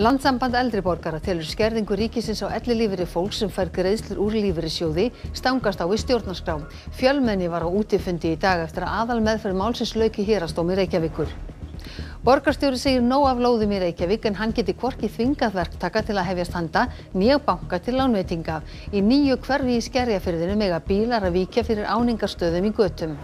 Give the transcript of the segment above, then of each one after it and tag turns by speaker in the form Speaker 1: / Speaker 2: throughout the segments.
Speaker 1: Landssamband eldri borgara telur skerðingu ríkisins á ellilífeyri fólks sem fær greiðslur úr lífeyrissjóði stangast á við stjórnarskrá. Fjölmenni var á útifundi í dag eftir að aðal meðferð málsins lauk í hérastómi Reykjavíkur. Borgarstjóri segir nóg af lóðum í Reykjavík en hann geti hvorki þvingað verktaka til að hefjast handa nýja banka til lánveitinga. Í nýju hverfi í skerjafyrðinu mega bílar að víkja fyrir áningarstöðum í götum.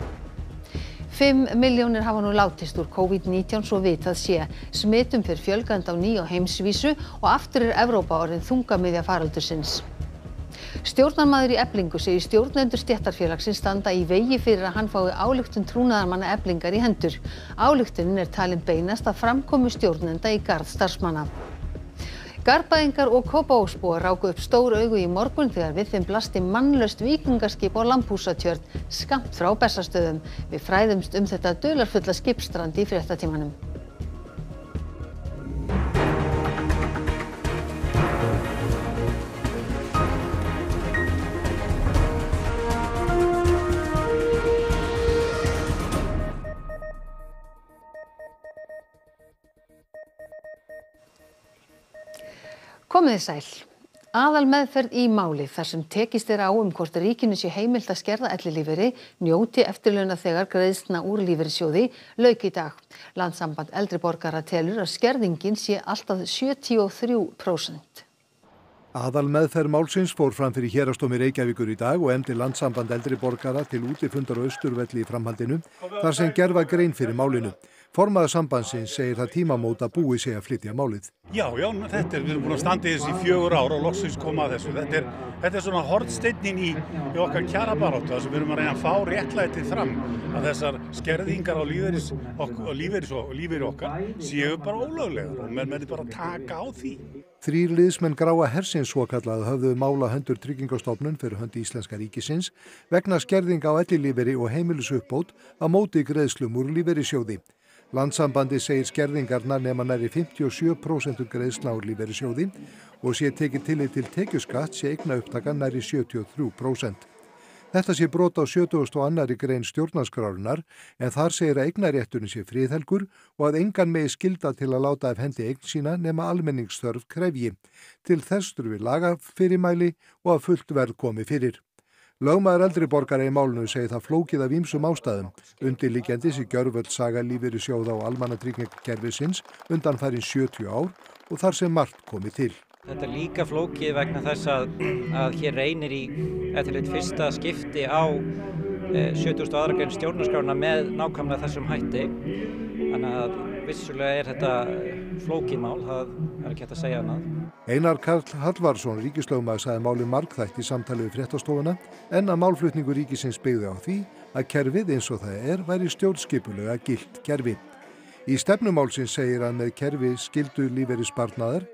Speaker 1: Fimm milljónir hafa nú látist úr COVID-19 svo vitað sé. Smitum fyrir fjölgand á ný á heimsvísu og aftur er Evrópa orðin þungamiðja faraldursins. Stjórnarmaður í Eblingu segir stjórnendur stéttarfélagsins standa í vegi fyrir að hann fái álygtun trúnaðarmanna Eblingar í hendur. Álygtunin er talin beinast að framkomu stjórnenda í garð starfsmanna. Garbaðingar og Kópavóksbúar ráku upp stór augu í morgun þegar við þeim blasti mannlaust vikingaskip á Lambhúsatjörn skamt frá Bessastöðum. Við fræðumst um þetta dularfulla skipstrandi í fréttatímanum. Komið þið sæl. Aðal meðferð í máli þar sem tekist er á um hvort ríkinu sé heimilt að skerða ellilífeyri njóti eftirlauna þegar greiðsna úr lífeyrissjóði lauk í dag. Landssamband eldri borgara telur að skerðingin sé alltaf 73%.
Speaker 2: Aðal meðferð málsins fór fram fyrir hérastómi Reykjavíkur í dag og emdi landsamband eldri borgara til útifundar og austurvelli í framhaldinu þar sem gerfa grein fyrir málinu. Formaður sambandsins segir það tímamót að búi sig að flytja málið.
Speaker 3: Já, já, þetta er, við erum búin að standa í þessu í fjögur ára og loksins koma að þessu. Þetta er, þetta er svona hortsteinnin í, í okkar kjarabaróttu þar sem við erum að reyna að fá réttlætið fram að þessar skerðingar á lífeyris lífeyris og lífeyri okkar séu bara ólöglegar og með með bara taka á því.
Speaker 2: Þrýr liðsmenn gráa hersins svokallað höfðu mála höndur tryggingastofnun fyrir höndi Íslenska ríkisins vegna skerðing á ellilíferi og heimilisuppbót að móti greiðslum úr líferisjóði. Landsambandi segir skerðingarnar nema næri 57% greiðsla úr líferisjóði og sé tekið tillit til tekjuskatt sé eigna upptaka næri 73%. Þetta sé brot á 70. og annari grein stjórnarskrárunar en þar segir að eignaréttunni sé fríðhelgur og að engan megi skilda til að láta af hendi eign sína nema almenningsþörf krefji. Til þess þurfi laga fyrirmæli og að fullt verð komi fyrir. Lögmaður eldri borgara í málunu segir það flókið af ímsum ástæðum. Undirlíkjandi sé gjörvöld saga lífeyri sjóða á almannatryggingakerfisins undan farin 70 ár og þar sem margt komi til.
Speaker 4: Þetta er líka flókið vegna þess að, að hér reynir í eftirleitt fyrsta skipti á eh, 70. aðragrinn stjórnarskrána með nákvæmlega þessum hætti. Þannig að vissulega er þetta flókið mál, það er ekki hægt að segja annað.
Speaker 2: Einar Karl Hallvarsson, ríkislögumæð, sagði máli markþætt í samtali við fréttastofuna en að málflutningu ríkisins byggði á því að kerfið eins og það er væri stjórnskipulega gilt kerfi. Í stefnumálsins segir að með kerfi skildu lífeyri spartnaðar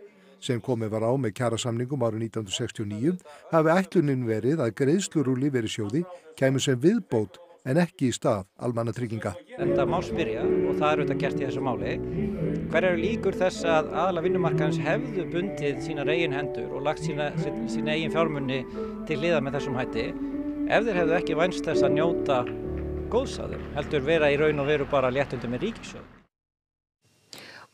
Speaker 2: sem komið var á með kjærasamningum árið 1969 hafi ætlunin verið að greiðslur úr lífeyri sjóði kemur sem viðbót en ekki í stað almannatrygginga.
Speaker 4: Þetta má spyrja og það er auðvitað gert í þessu máli. Hver eru líkur þess að aðla vinnumarkaðins hefðu bundið sína eigin hendur og lagt sína, sína eigin fjármunni til liða með þessum hætti ef þeir hefðu ekki vænst þess að njóta góðsaður heldur vera í raun og veru bara léttundi með ríkisjóð.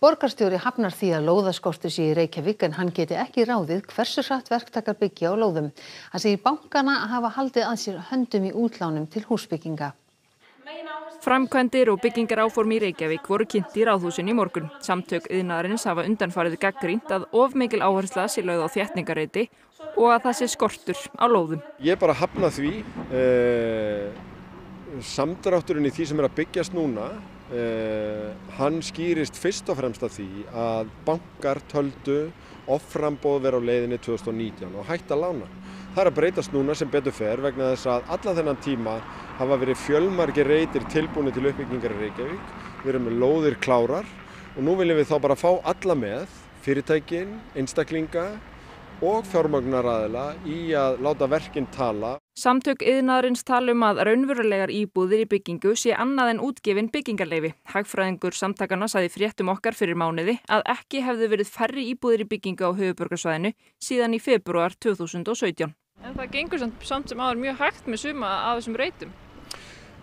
Speaker 1: Borgarstjóri hafnar því að lóðaskortur sé í Reykjavík en hann geti ekki ráðið hversu hratt verktakar byggja á lóðum. Hann segir bankana að hafa haldið að sér höndum í útlánum til húsbygginga.
Speaker 5: Framkvæmdir og byggingar áform í Reykjavík voru kynnt í ráðhúsin í morgun. Samtök yðnaðarins hafa undanfarið gaggrínt að of mikil áhersla sé lögð á þétningareiti og að það sé skortur á lóðum.
Speaker 6: Ég bara hafna því eh, samdrátturinn í því sem er að byggjast núna Uh, hann skýrist fyrst og fremst af því að bankar töldu offrambóð vera á leiðinni 2019 og hægt að lána. Það er að breytast núna sem betur fer vegna þess að allan þennan tíma hafa verið fjölmargi reytir tilbúinu til uppbyggingar í Reykjavík. Við erum með lóðir klárar og nú viljum við þá bara fá alla með, fyrirtækin, einstaklinga og fjármögnaraðila í að láta verkinn tala.
Speaker 5: Samtök yðnaðarins tala um að raunverulegar íbúðir í byggingu sé annað en útgefin byggingarleifi. Hagfræðingur samtakana saði fréttum okkar fyrir mánuði að ekki hefðu verið færri íbúðir í byggingu á höfuborgarsvæðinu síðan í februar 2017.
Speaker 7: En það gengur samt sem áður mjög hægt með suma af þessum reytum?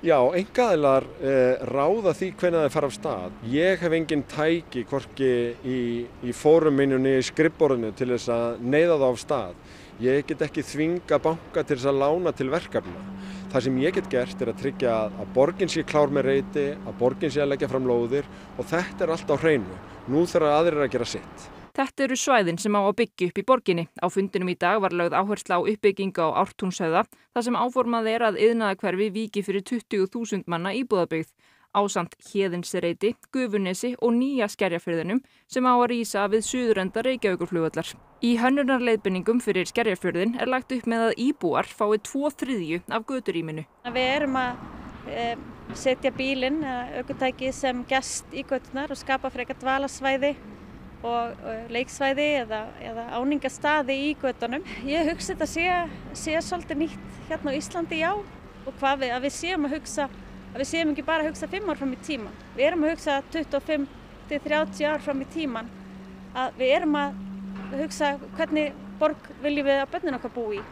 Speaker 6: Já, engaðilar eh, ráða því hvernig það fara af stað. Ég hef engin tæki hvorki í, í fóruminunni, í skrippborðinu til þess að neyða það af stað. Ég get ekki þvinga banka til þess að lána til verkefna. Það sem ég get gert er að tryggja að borgin sé klár með reyti, að borgin sé að leggja fram lóðir og þetta er allt á hreinu. Nú þurfa aðrir að gera sitt.
Speaker 5: Þetta eru svæðin sem á að byggja upp í borginni. Á fundinum í dag var lögð áhersla á uppbygginga á ártúnshauða þar sem áformað er að yðnaðakverfi viki fyrir 20.000 manna íbúðabyggð ásand Hjeðinsreiti, Gufunesi og nýja skerjafjörðinum sem á að rýsa við suðurenda Reykjavíkurflugvallar. Í hönnunarleiðbyningum fyrir skerjafjörðin er lagt upp með að íbúar fái tvo þriðju af göturýminu.
Speaker 7: Við erum að e, setja bílinn, aukutæki sem gest í göttunar og skapa frekar dvalasvæði og leiksvæði eða, eða áningastaði í göttunum. Ég hugsa þetta sé, sé svolítið nýtt hérna á Íslandi já og hvað við, að við séum að hugsa, að við séum ekki bara að hugsa 5 ár fram í tíma. Við erum að hugsa 25 til 30 ár fram í tíman. Að við erum að hugsa hvernig borg viljum við að börnin okkar búi í.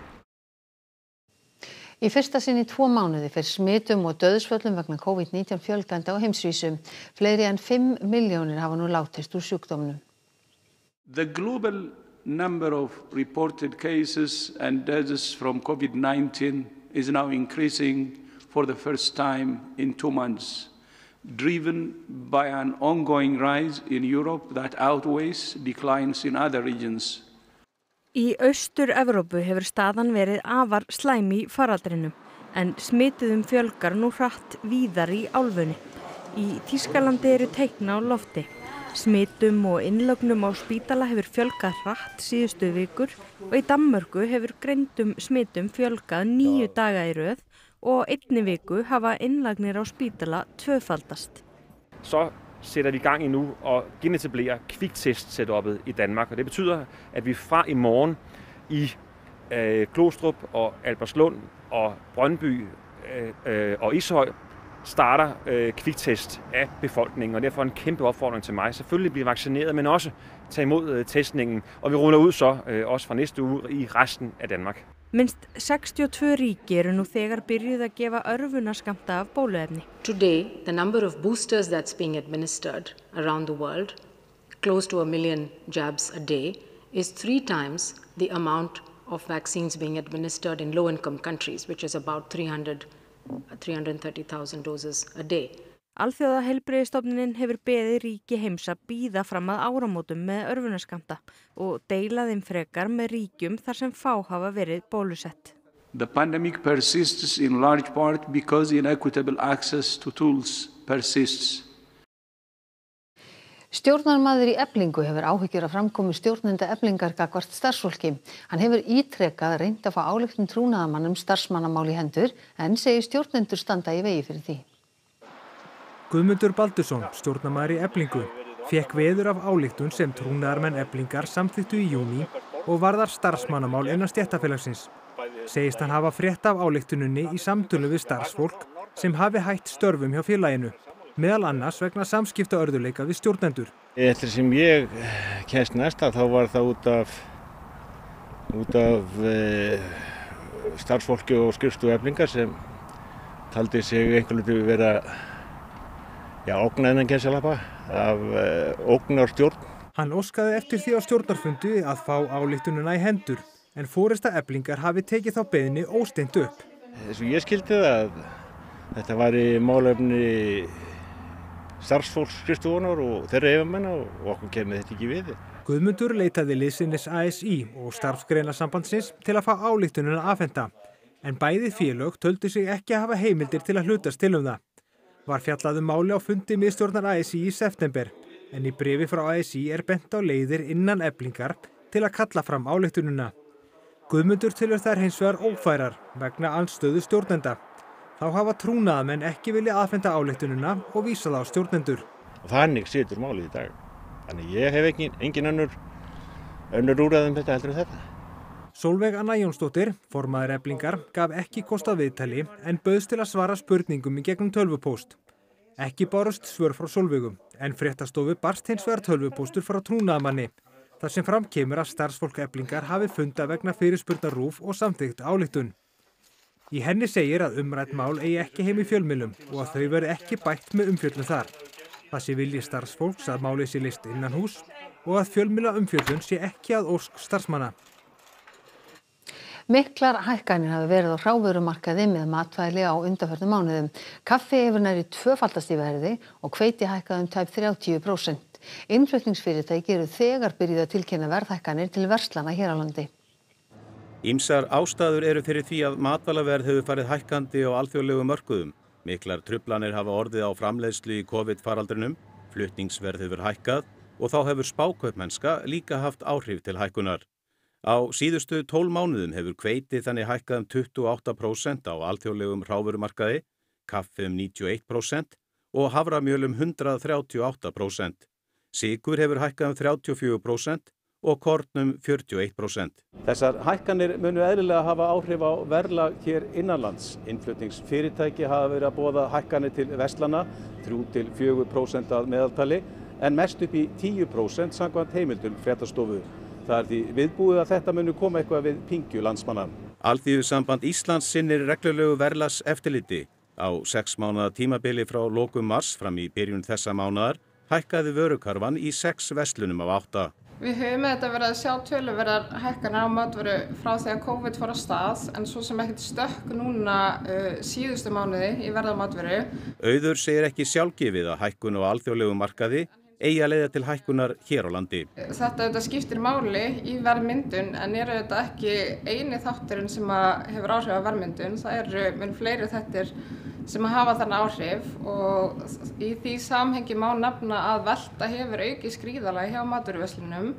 Speaker 1: Í fyrsta sinn í tvo mánuði fyrir smitum og döðsföllum vegna COVID-19 fjölgandi á heimsvísu. Fleiri en 5 miljónir hafa nú látist úr sjúkdómnum.
Speaker 8: The global number of reported cases and deaths from COVID-19 is now increasing for the first time in two months, driven by an ongoing rise in Europe that outweighs declines in other regions.
Speaker 9: Í austur-Evrópu hefur staðan verið afar slæm í faraldrinum en smituðum fjölgar nú hratt víðar í álfunni. Í Þískalandi eru teikna á lofti. Smitum og innlögnum á spítala hefur fjölgað hratt síðustu vikur og í Danmörku hefur greindum smitum fjölgað nýju daga í rauð og einni viku hafa innlagnir á spítala tvöfaldast.
Speaker 10: Så sætter vi gang i nu og genetablerer kviktest-setup'et i Danmark. Og det betyder, at vi fra i morgen i øh, Glostrup og Alberslund og Brøndby øh, øh, og Ishøj starter øh, kviktest af befolkningen, og derfor en kæmpe opfordring til mig. Selvfølgelig blive vaccineret, men også tage imod øh, testningen, og vi ruller ud så øh, også fra næste uge i resten af Danmark.
Speaker 9: Minst 62 ríki eru nú þegar byrjuð að gefa örfunaskamta af bóluefni.
Speaker 11: Today, the number of boosters that's being administered around the world, close to a million jabs a day, is three times the amount of vaccines being administered in low-income countries, which is about 300 330,000 doses a day.
Speaker 9: Alþjóða helbreyðistofnin hefur beðið ríki heims að býða fram að áramótum með örfunaskamta og deila þeim frekar með ríkjum þar sem fá hafa verið bólusett.
Speaker 8: The pandemic persists in large part because inequitable access to tools persists.
Speaker 1: Stjórnarmaður í eblingu hefur áhyggjur af framkomi stjórnenda eblingar gagvart starfsfólki. Hann hefur ítrekkað reynd að fá áleiktun trúnaðamann um starfsmannamál í hendur en segir stjórnendur standa í vegi fyrir því.
Speaker 12: Guðmundur Baldursson, stjórnarmaður í eblingu, fekk veður af áleiktun sem trúnaðarmenn eblingar samþýttu í júni og varðar starfsmannamál innan stjættafélagsins. Segist hann hafa frétt af áleiktununni í samtölu við starfsfólk sem hafi hætt störfum hjá félaginu meðal annars vegna samskipta örðuleika við stjórnendur.
Speaker 13: Eftir sem ég kemst næsta þá var það út af, út af e, starfsfólki og skrifstu eflingar sem taldi sig einhvern veginn vera já, ógnaðinnan gensalapa af e, ógnar stjórn.
Speaker 12: Hann óskaði eftir því á stjórnarfundi að fá álíktununa í hendur en fórista eflingar hafi tekið þá beðinni ósteint upp.
Speaker 13: Þess að ég skildi það að þetta var í málefni starfsfólksskristuvonar og þeirra hefamenn og okkur kemur þetta ekki við.
Speaker 12: Guðmundur leitaði liðsinnis ASI og starfsgreinasambandsins til að fá álíktununa aðfenda en bæði félög töldu sig ekki að hafa heimildir til að hlutast til um það. Var fjallaðu máli á fundi miðstjórnar ASI í september en í brefi frá ASI er bent á leiðir innan eblingar til að kalla fram álíktununa. Guðmundur tilur þær hins vegar ófærar vegna anstöðu stjórnenda. Þá hafa trúnaðamenn ekki vilja aðfenda áleiktununa og vísa það á stjórnendur.
Speaker 13: Og þannig situr málið í dag. Þannig ég hef ekki, engin önnur, önnur úræðum þetta heldur en þetta.
Speaker 12: Solveig Anna Jónsdóttir, formaður eblingar, gaf ekki kostað viðtali en bauðst til að svara spurningum í gegnum tölvupóst. Ekki barust svör frá Solveigum en fréttastofu barst hins vegar tölvupóstur frá trúnaðamanni. þar sem framkemur að starfsfólk eblingar hafi funda vegna fyrirspurnar rúf og samþygt álíktun. Í henni segir að umrætt mál eigi ekki heim í fjölmilum og að þau verði ekki bætt með umfjöllun þar. Það sé vilji starfsfólks að málið sé list innan hús og að fjölmila umfjöllun sé ekki að ósk starfsmanna.
Speaker 1: Miklar hækkanir hafi verið á hrávörumarkaði með matvæli á undanförnum mánuðum. Kaffi hefur næri tvöfaldast í verði og hveiti hækkaði um tæp 30%. Innflutningsfyrirtæki eru þegar byrjuð að tilkynna verðhækkanir til verslana hér á landi.
Speaker 14: Ímsar ástæður eru fyrir því að matvælaverð hefur farið hækkandi á alþjóðlegu mörkuðum. Miklar trublanir hafa orðið á framleiðslu í COVID-faraldrinum, flutningsverð hefur hækkað og þá hefur spákaupmennska líka haft áhrif til hækkunar. Á síðustu tól mánuðum hefur kveiti þannig hækkað um 28% á alþjóðlegum ráfurumarkaði, kaffi um 91% og havramjöl um 138%. Sigur hefur hækkað um 34% og kornum 41%.
Speaker 15: Þessar hækkanir munu eðlilega hafa áhrif á verðlag hér innanlands. Innflutningsfyrirtæki hafa verið að bóða hækkanir til vestlana, 3-4% að meðaltali, en mest upp í 10% sangvænt heimildum fréttastofu. Það er því viðbúið að þetta munu koma eitthvað við pingju landsmanna.
Speaker 14: Alþýðusamband Íslands sinnir reglulegu verðlas eftirliti. Á sex mánada tímabili frá lokum mars fram í byrjun þessa mánadar hækkaði vörukarfan í sex veslunum af átta.
Speaker 16: Við höfum þetta verið að sjá töluverðar hækkanar á matveru frá því að COVID fór að stað en svo sem ekkert stökk núna uh, síðustu mánuði í verða matveru.
Speaker 14: Auður segir ekki sjálfgefið að hækkun á alþjóðlegu markaði eigi að leiða til hækkunar hér á landi.
Speaker 16: Þetta auðvitað skiptir máli í verðmyndun en er auðvitað ekki eini þátturinn sem hefur áhrif á verðmyndun. Það eru minn fleiri þettir sem hafa þannig áhrif og í því samhengi má nefna að velta hefur auki skrýðalega hjá maturverslunum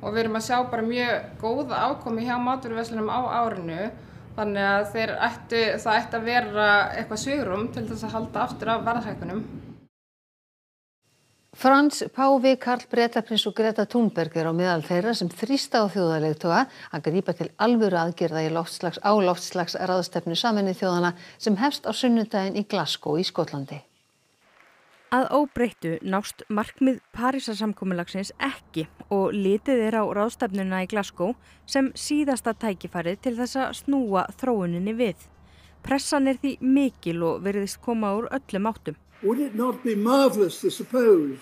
Speaker 16: og við erum að sjá bara mjög góða ákomi hjá maturverslunum á árinu þannig að ættu, það ætti að vera eitthvað svigurum til þess að halda aftur af verðhækkunum.
Speaker 1: Frans Páfi, Karl Bretaprins og Greta Thunberg er á meðal þeirra sem þrýsta á þjóðarleiktoga að grípa til alvöru aðgerða loftslags á loftslags raðstefnu saminni þjóðana sem hefst á sunnudaginn í Glasgow í Skotlandi.
Speaker 17: Að óbreyttu nást markmið Parísarsamkominnlagsins ekki og litið er á ráðstefnuna í Glasgow sem síðasta tækifærið til þess að snúa þróuninni við. Pressan er því mikil og veriðist koma úr öllum áttum.
Speaker 18: Would it not be marvellous to suppose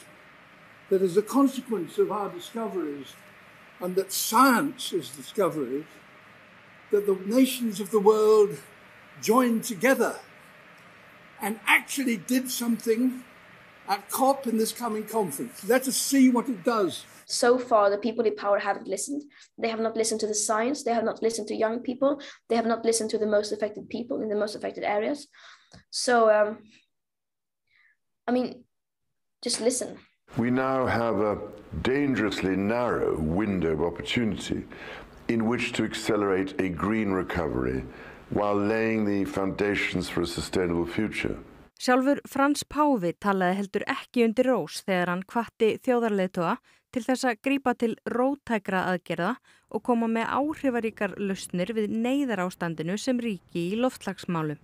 Speaker 18: that as a consequence of our discoveries and that science's discoveries, that the nations of the world joined together and actually did something at COP in this coming conference. Let us see what it does.
Speaker 19: So far, the people in power haven't listened. They have not listened to the science. They have not listened to young people. They have not listened to the most affected people in the most affected areas. So, um, I mean, just listen.
Speaker 20: We now have a dangerously narrow window of opportunity in which to accelerate a green recovery while laying the foundations for a sustainable future.
Speaker 17: Sjálfur Frans Páfi talaði heldur ekki undir rós þegar hann kvatti þjóðarleðtoga til þess að grípa til rótækra aðgerða og koma með áhrifaríkar lausnir við neyðar ástandinu sem ríki í loftslagsmálum.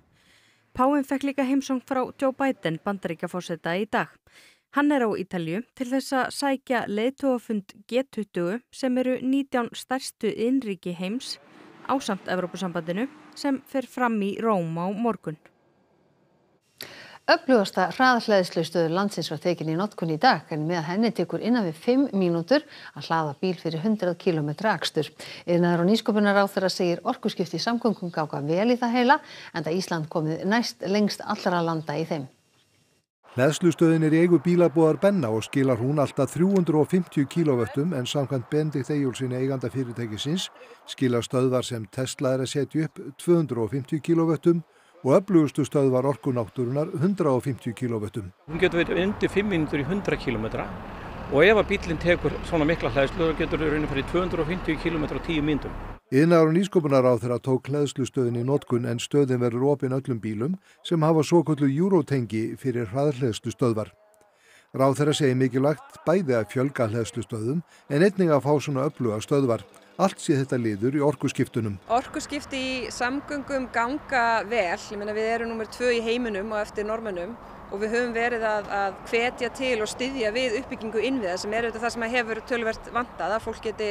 Speaker 17: Páinn fekk líka heimsóng frá Joe Biden bandaríkjafórseta í dag. Hann er á Ítalju til þess að sækja leiðtóafund G20 sem eru 19 stærstu innríki heims ásamt Evrópusambandinu sem fer fram í Róm á morgun.
Speaker 1: Öflugasta hraðhlæðslustöður landsins var tekin í notkun í dag en með henni tekur innan við 5 mínútur að hlaða bíl fyrir 100 km akstur. Yðnaður og nýsköpunar á þeirra segir orkuskipti í samgöngum gáka vel í það heila en það Ísland komið næst lengst allra landa í þeim.
Speaker 2: Hlæðslustöðin er í eigu bílabúðar Benna og skilar hún alltaf 350 kW en samkvæmt Bendik Þegjólfsson eiganda fyrirtækisins skilar stöðvar sem Tesla er að setja upp 250 kW og öflugustu stöð var orkunáttúrunar 150 kW.
Speaker 21: Hún getur verið undir 5 minútur í 100 km og ef að bílinn tekur svona mikla hlæðslu þá getur það raunin fyrir 250 km á 10 mínútum.
Speaker 2: Yðnar og nýskopunar á þeirra tók hlæðslustöðin í notkun en stöðin verður opinn öllum bílum sem hafa svo kvöldu júrótengi fyrir hraðhlæðslu stöðvar. Ráð þeirra segi mikilvægt bæði að fjölga hlæðslustöðum en einning að fá svona öfluga stöðvar. Allt sé þetta liður í orkuskiptunum.
Speaker 22: Orkuskipti í samgöngum ganga vel, ég meina við erum nummer tvö í heiminum og eftir normunum og við höfum verið að, að hvetja til og styðja við uppbyggingu innviða sem er auðvitað það sem hefur tölvert vantað að fólk geti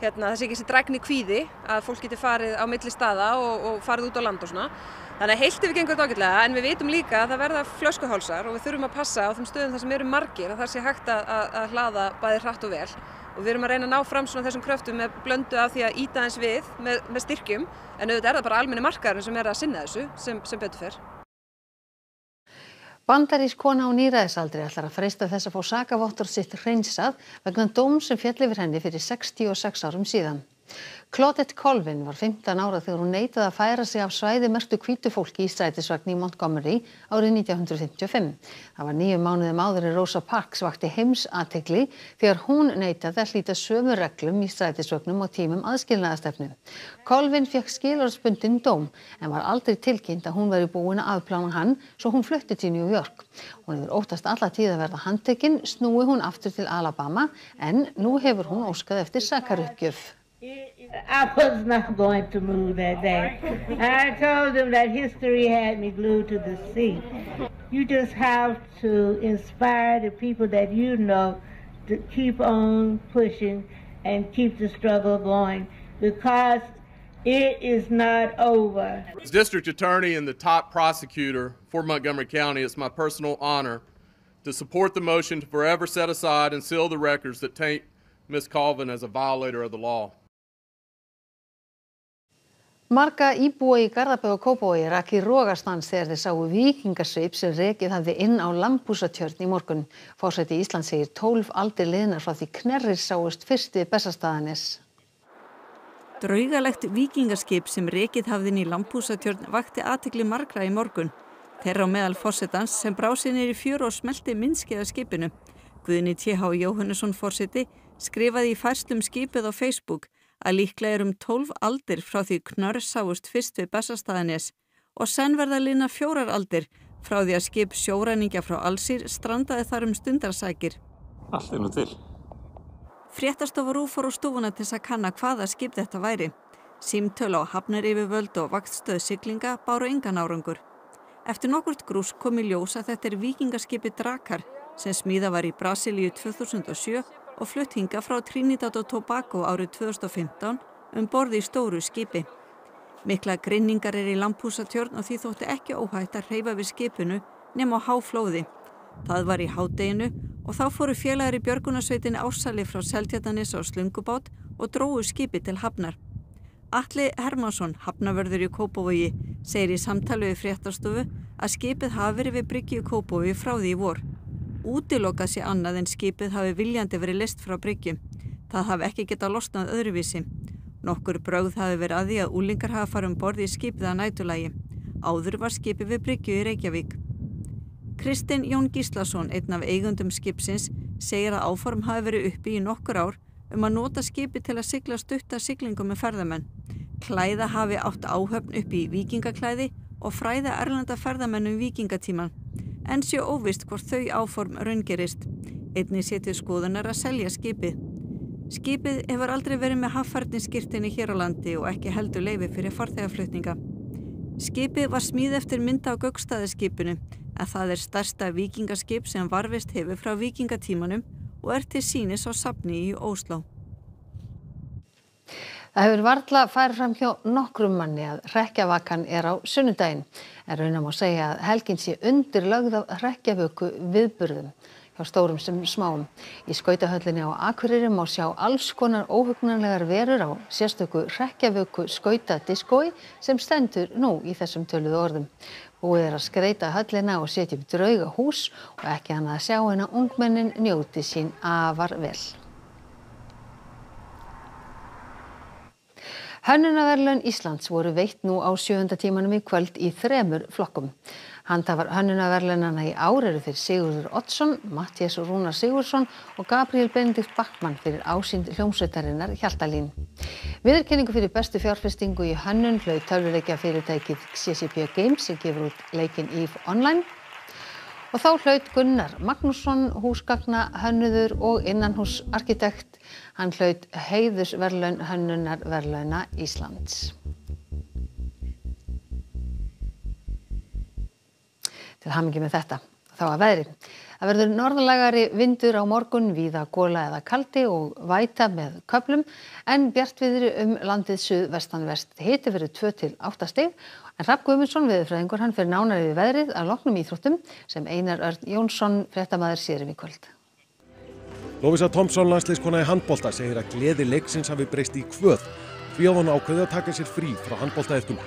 Speaker 22: hérna, það sé ekki þessi drækni kvíði að fólk geti farið á milli staða og, og farið út á land og svona. Þannig að heilt yfir gengur þetta ágætlega en við vitum líka að það verða flöskuhálsar og við þurfum að passa á þeim stöðum þar sem eru margir að það sé hægt að, að, að hlaða bæði hratt og vel og við erum að reyna að ná fram svona þessum kröftum með blöndu af því að íta eins við með, með styrkjum en auðvitað er það bara almenni markaðurinn sem er að sinna þessu sem, sem betur fyrr.
Speaker 1: Bandarís kona á nýræðisaldri ætlar að freista þess að fá sakavottur sitt hreinsað vegna dóm sem fjall yfir henni fyrir 66 árum síðan. Claudette Colvin var 15 ára þegar hún neitaði að færa sig af svæði mertu hvítu fólki í strætisvagn í Montgomery árið 1955. Það var nýju mánuðum áður en Rosa Parks vakti heims aðtegli þegar hún neitaði að hlýta sömu reglum í strætisvögnum og tímum aðskilnaðastefnu. Colvin fekk skilorðsbundin dóm en var aldrei tilkynnt að hún veri búin að afplána hann svo hún flutti til New York. Hún hefur óttast alla tíð að verða handtekinn, snúi hún aftur til Alabama en nú hefur hún óskað eftir sakaruppgjöf.
Speaker 18: I was not going to move that day. I told them that history had me glued to the seat. You just have to inspire the people that you know to keep on pushing and keep the struggle going because it is not over.
Speaker 23: As district attorney and the top prosecutor for Montgomery County, it's my personal honor to support the motion to forever set aside and seal the records that taint Ms. Colvin as a violator of the law.
Speaker 1: Marga íbúa í Garðabæ og Kópavogi rak í rogastans þegar þeir sáu vikingasveip sem rekið hafði inn á Lambúsatjörn í morgun. Fórseti Ísland segir 12 aldir liðnar frá því knerrir sáust fyrst við Bessastadanis.
Speaker 9: Draugalegt vikingaskip sem rekið hafði inn í Lambúsatjörn vakti aðtekli margra í morgun. Þeirra á meðal fórsetans sem brásinir í fjör og smelti minnskeiða skipinu. Guðni T.H. Jóhannesson fórseti skrifaði í færslum skipið á Facebook að líklega er um 12 aldir frá því knörr sáust fyrst við Bessastæðanes og senn verða lína fjórar aldir frá því að skip sjóræningja frá Allsýr strandaði þar um stundarsækir.
Speaker 24: Allt er nú til.
Speaker 9: Fréttastofa Rúf fór á stúfuna til að kanna hvaða skip þetta væri. Símtöl á hafnar yfir völd og vaktstöð siglinga báru engan árangur. Eftir nokkurt grús kom í ljós að þetta er vikingaskipi Drakar sem smíða var í Brasilíu 2007 og flutt hinga frá Trinidad og Tobago árið 2015 um borði í stóru skipi. Mikla grinningar er í Lampúsatjörn og því þótti ekki óhægt að hreyfa við skipinu nema á háflóði. Það var í hádeginu og þá fóru félagar í Björgunarsveitinni ásali frá Seltjatanis á Slungubát og dróðu skipi til Hafnar. Alli Hermansson, hafnavörður í Kópavogi, segir í samtali við fréttastofu að skipið hafi verið við Bryggju Kópavogi frá því í vor. Útilokað sé annað en skipið hafi viljandi verið list frá bryggjum. Það hafi ekki getað losnað öðruvísi. Nokkur brögð hafi verið að því að úlingar hafa farið um borði í skipið að nætulægi. Áður var skipið við bryggju í Reykjavík. Kristinn Jón Gíslason, einn af eigundum skipsins, segir að áform hafi verið uppi í nokkur ár um að nota skipið til að sigla stutta siglingum með ferðamenn. Klæða hafi átt áhöfn uppi í vikingaklæði og fræða erlanda ferðamennum vikingatíman en sé óvist hvort þau áform raungerist. Einni setið skoðunar að selja skipið. Skipið hefur aldrei verið með haffærtinskirtinni hér á landi og ekki heldur leifi fyrir farþegarflutninga. Skipið var smíð eftir mynda á gögstaðiskipinu að það er starsta vikingaskip sem varfist hefur frá vikingatímanum og er til sínis á sapni í Ósló.
Speaker 1: Það hefur varla farið fram hjá nokkrum manni að hrekkjavakan er á sunnudaginn. En raunam á segja að helgin sé undir lögð af hrekkjavöku viðburðum hjá stórum sem smáum. Í skautahöllinni á Akureyri má sjá alls konar óhugnanlegar verur á sérstöku hrekkjavöku skautadiskói sem stendur nú í þessum töluðu orðum. Búið er að skreita höllina og setja upp drauga hús og ekki hann að sjá en að ungmennin njóti sín afar vel. Hönnunaverlaun Íslands voru veitt nú á sjöfunda tímanum í kvöld í þremur flokkum. Handhafar hönnunaverlaunana í ár eru fyrir Sigurður Oddsson, Mattias Rúnar Sigursson og Gabriel Benedikt Backmann fyrir ásýnd hljómsveitarinnar Hjaltalín. Viðurkenningu fyrir bestu fjárfestingu í hönnun hlaut tölvuleikja fyrirtækið CCP Games sem gefur út leikin EVE Online Og þá hlaut Gunnar Magnússon, húsgagna, hönnuður og innanhúsarkitekt. Hann hlaut heiðusverlaun hönnunarverlauna Íslands. Til hamingi með þetta. Þá að veðri. Það verður norðlægari vindur á morgun, víða góla eða kaldi og væta með köplum en bjartviðri um landið suðvestanvest. Hiti verður 2 til 8 stig en Rapp Guðmundsson viðurfræðingur hann fyrir nánari við veðrið að loknum íþróttum sem Einar Örn Jónsson fréttamaður sérum í kvöld.
Speaker 25: Lovisa Thompson landslískona í handbolta segir að gleði leiksins hafi breyst í kvöð því að hún ákveði að taka sér frí frá handboltaeftum.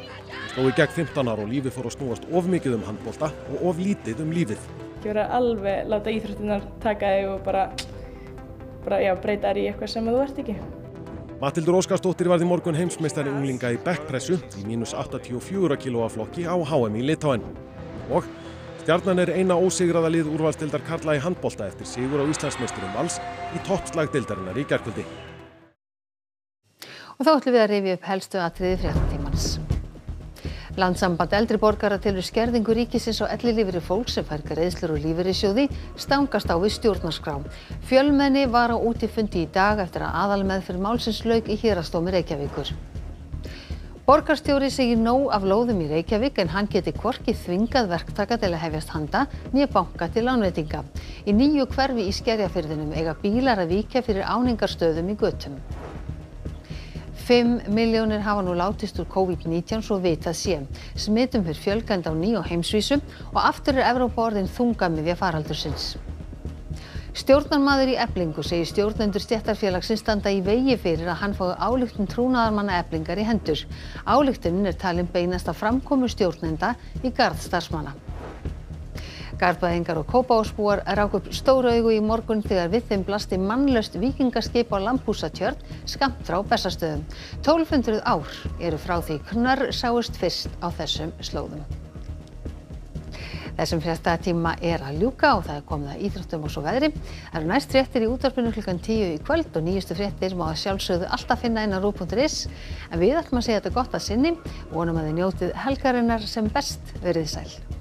Speaker 25: Sló í gegn 15 ára og lífið fór að snúast of mikið um handbolta og of lítið um lífið.
Speaker 26: Ekki vera alveg láta íþróttunar taka þig og bara, bara já, breyta þær í eitthvað sem þú ert ekki.
Speaker 25: Matildur Óskarsdóttir varði morgun heimsmeistari unglinga í backpressu í mínus 84 kg flokki á HM í Litáen. Og stjarnan er eina ósigraða lið úrvalstildar Karla í handbolta eftir sigur á Íslandsmeisturum vals í toppslagdildarinnar í gerkvöldi.
Speaker 1: Og þá ætlum við að rifja upp helstu atriði fréttatímans. Landsamband eldri borgara tilur skerðingu ríkisins og ellilífri fólk sem fær greiðslur og lífeyrissjóði stangast á við stjórnarskrá. Fjölmenni var á útifundi í dag eftir að aðalmeð fyrir málsins lauk í hérastómi Reykjavíkur. Borgarstjóri segir nóg af lóðum í Reykjavík en hann geti hvorki þvingað verktaka til að hefjast handa nýja banka til ánveitinga. Í nýju hverfi í skerjafyrðinum eiga bílar að víkja fyrir áningarstöðum í göttum. 5 miljónir hafa nú látist úr COVID-19 svo vitað sé. Smitum fyrir fjölgand á ný og heimsvísu og aftur er Evrópa orðin þungamiðja faraldursins. Stjórnarmaður í eblingu segir stjórnendur stjættarfélagsins standa í vegi fyrir að hann fái álíktun trúnaðarmanna eblingar í hendur. Álíktunin er talin beinast að framkomu stjórnenda í garð Garðbæðingar og kópáspúar rák upp stóru augu í morgun þegar við þeim blasti mannlaust vikingaskip á Lambhúsatjörn skamt frá Bessastöðum. 1200 ár eru frá því knarr sáist fyrst á þessum slóðum. Þessum frétta tíma er að ljúka og það er komið að íþróttum og svo veðri. Það eru næst fréttir í útvarpinu klukkan 10 í kvöld og nýjustu fréttir má að sjálfsögðu alltaf finna inn á rú.is. En við ætlum að segja þetta gott að sinni. Vonum að þið njótið helgarinnar sem best verið sæl.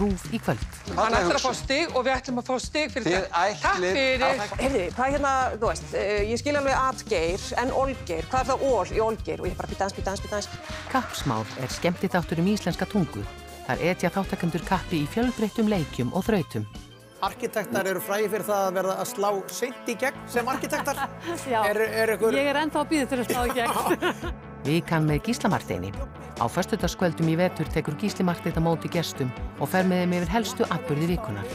Speaker 24: Á RÚF í kvöld.
Speaker 27: Hann ætlar að fá stig og við ætlum að fá stig fyrir
Speaker 24: Þið
Speaker 27: það. Takk fyrir. Heyrði, hvað er hérna, þú veist, eh, ég skil alveg atgeir en olgeir. Hvað er það ól í olgeir? Og ég bara býta hans, býta hans, býta hans.
Speaker 24: Kappsmál er skemmti þáttur um íslenska tungu. Þar etja þáttakendur kappi í fjölbreyttum leikjum og þrautum.
Speaker 28: Arkitektar eru fræði fyrir það að verða að slá seint í gegn sem arkitektar.
Speaker 29: Já,
Speaker 28: er, er ykkur...
Speaker 29: ég er ennþá að býða til að slá í gegn.
Speaker 24: Vikan með Gísla Marteini. Á föstudagskvöldum í vetur tekur Gísli Marteinn á móti gestum og fer með þeim yfir helstu atbyrði vikunar.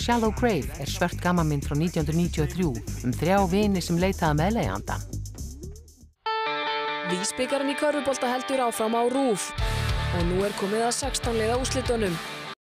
Speaker 24: Shallow Grave er svört gammamynd frá 1993 um þrjá vini sem leitaða með leiðanda.
Speaker 30: Vísbyggarinn í körfubolta heldur áfram á RÚF og nú er komið að 16 liða úslitunum.